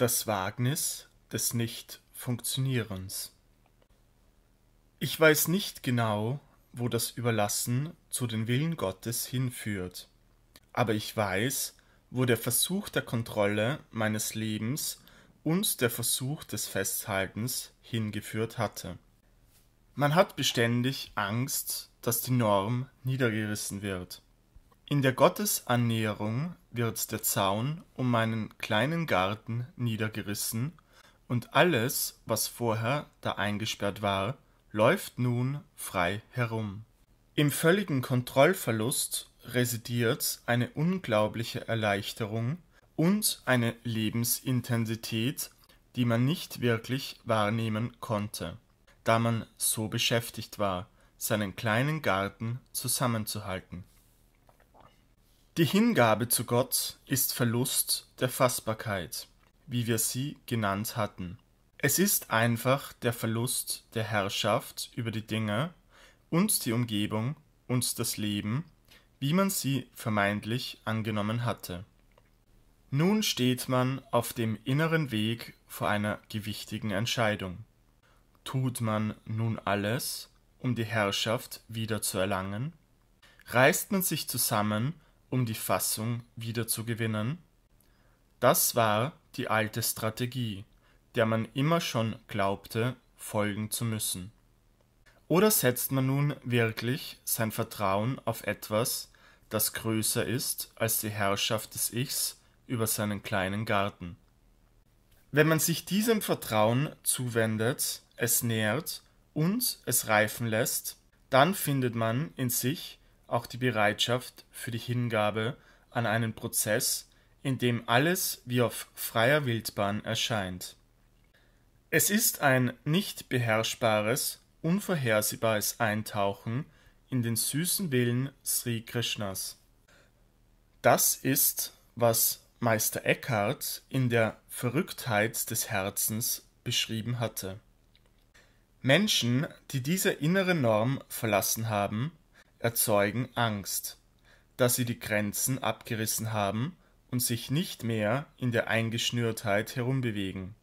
Das Wagnis des Nicht-Funktionierens. Ich weiß nicht genau, wo das Überlassen zu den Willen Gottes hinführt, aber ich weiß, wo der Versuch der Kontrolle meines Lebens und der Versuch des Festhaltens hingeführt hatte. Man hat beständig Angst, dass die Norm niedergerissen wird. In der Gottesannäherung wird der Zaun um meinen kleinen Garten niedergerissen, und alles, was vorher da eingesperrt war, läuft nun frei herum. Im völligen Kontrollverlust residiert eine unglaubliche Erleichterung und eine Lebensintensität, die man nicht wirklich wahrnehmen konnte, da man so beschäftigt war, seinen kleinen Garten zusammenzuhalten. Die Hingabe zu Gott ist Verlust der Fassbarkeit, wie wir sie genannt hatten. Es ist einfach der Verlust der Herrschaft über die Dinge und die Umgebung und das Leben, wie man sie vermeintlich angenommen hatte. Nun steht man auf dem inneren Weg vor einer gewichtigen Entscheidung. Tut man nun alles, um die Herrschaft wieder zu erlangen? Reißt man sich zusammen um die Fassung wiederzugewinnen? Das war die alte Strategie, der man immer schon glaubte, folgen zu müssen. Oder setzt man nun wirklich sein Vertrauen auf etwas, das größer ist als die Herrschaft des Ichs über seinen kleinen Garten? Wenn man sich diesem Vertrauen zuwendet, es nährt und es reifen lässt, dann findet man in sich auch die Bereitschaft für die Hingabe an einen Prozess, in dem alles wie auf freier Wildbahn erscheint. Es ist ein nicht beherrschbares, unvorhersehbares Eintauchen in den süßen Willen Sri Krishnas. Das ist, was Meister Eckhart in der Verrücktheit des Herzens beschrieben hatte. Menschen, die diese innere Norm verlassen haben, erzeugen Angst, dass sie die Grenzen abgerissen haben und sich nicht mehr in der Eingeschnürtheit herumbewegen.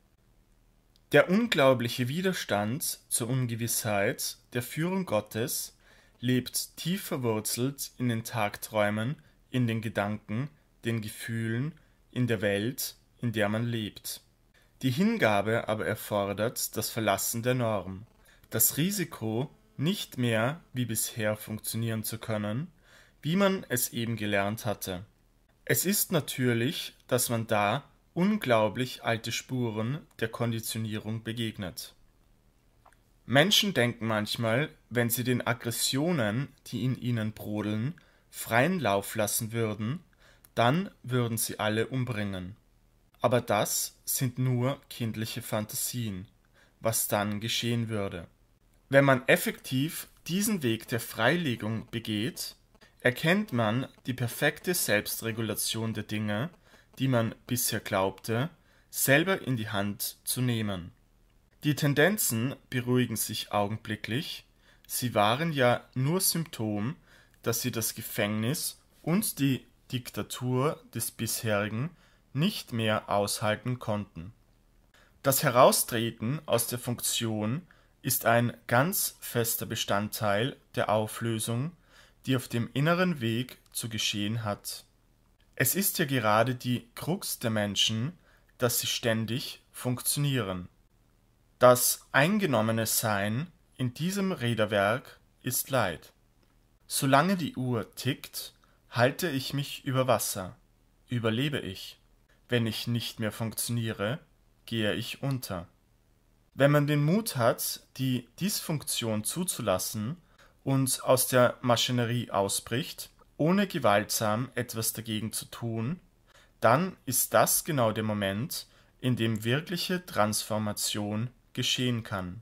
Der unglaubliche Widerstand zur Ungewissheit der Führung Gottes lebt tief verwurzelt in den Tagträumen, in den Gedanken, den Gefühlen, in der Welt, in der man lebt. Die Hingabe aber erfordert das Verlassen der Norm, das Risiko, nicht mehr wie bisher funktionieren zu können, wie man es eben gelernt hatte. Es ist natürlich, dass man da unglaublich alte Spuren der Konditionierung begegnet. Menschen denken manchmal, wenn sie den Aggressionen, die in ihnen brodeln, freien Lauf lassen würden, dann würden sie alle umbringen. Aber das sind nur kindliche Fantasien, was dann geschehen würde. Wenn man effektiv diesen Weg der Freilegung begeht, erkennt man die perfekte Selbstregulation der Dinge, die man bisher glaubte, selber in die Hand zu nehmen. Die Tendenzen beruhigen sich augenblicklich, sie waren ja nur Symptom, dass sie das Gefängnis und die Diktatur des bisherigen nicht mehr aushalten konnten. Das Heraustreten aus der Funktion ist ein ganz fester Bestandteil der Auflösung, die auf dem inneren Weg zu geschehen hat. Es ist ja gerade die Krux der Menschen, dass sie ständig funktionieren. Das eingenommene Sein in diesem Räderwerk ist Leid. Solange die Uhr tickt, halte ich mich über Wasser, überlebe ich. Wenn ich nicht mehr funktioniere, gehe ich unter. Wenn man den Mut hat, die Dysfunktion zuzulassen und aus der Maschinerie ausbricht, ohne gewaltsam etwas dagegen zu tun, dann ist das genau der Moment, in dem wirkliche Transformation geschehen kann.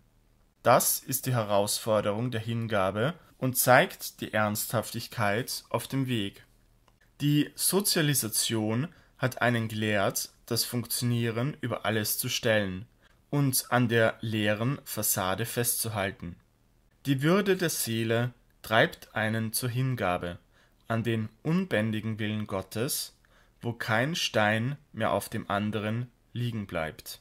Das ist die Herausforderung der Hingabe und zeigt die Ernsthaftigkeit auf dem Weg. Die Sozialisation hat einen gelehrt, das Funktionieren über alles zu stellen, und an der leeren Fassade festzuhalten. Die Würde der Seele treibt einen zur Hingabe an den unbändigen Willen Gottes, wo kein Stein mehr auf dem anderen liegen bleibt.